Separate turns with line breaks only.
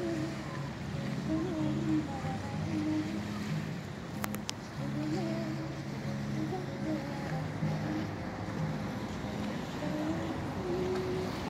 Mm.